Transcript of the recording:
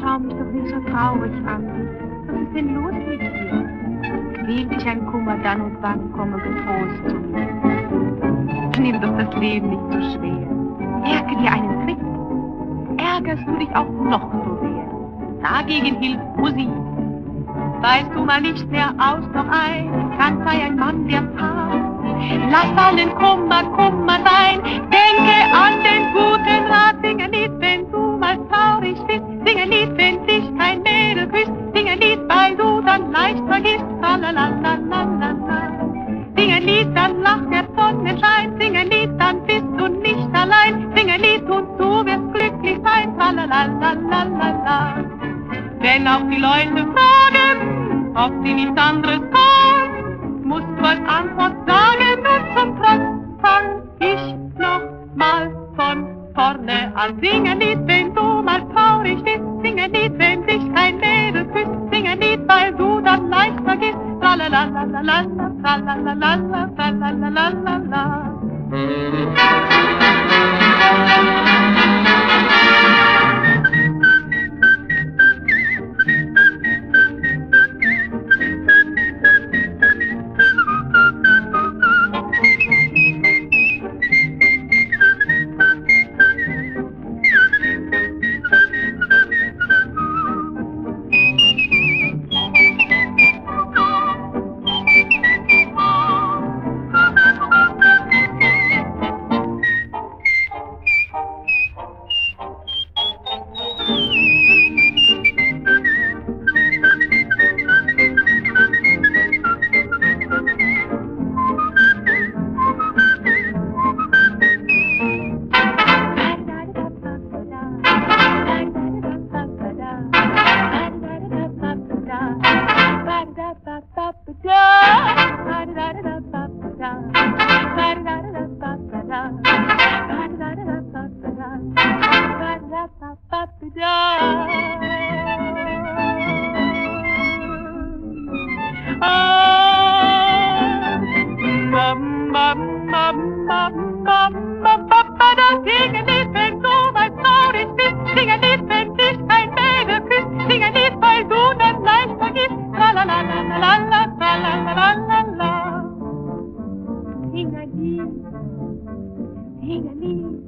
schau mich doch nicht so traurig an. Was ist denn los mit dir? Quält dich ein Kummer, dann und wann komme getrost zu mir. Nimm doch das Leben nicht so schwer. Merke dir einen Trick. Ärgerst du dich auch noch so sehr. Dagegen hilft Musik. Weißt du mal nicht mehr aus noch ein, kann sei ein Mann der Tat. Lass allen Kummer, Kummer sein, denke an den guten Tralalalalala. Wenn auch die Leute fragen, ob sie nichts anderes kann, musst du als Antwort sagen, und zum Trotz fang ich noch mal von vorne an. Sing ein Lied, wenn du mal traurig bist, sing ein Lied, wenn dich kein Mädel küsst, sing ein Lied, weil du dann leicht vergisst. Tralalalalala, tralalalala, tralalalala. Sing ein Lied, wenn du mal traurig bist. Sing ein Lied, wenn dich kein Mädel küsst. Sing ein Lied, weil du dann leicht vergisst. Tralalalalala, tralalalala. Sing ein Lied, sing ein Lied.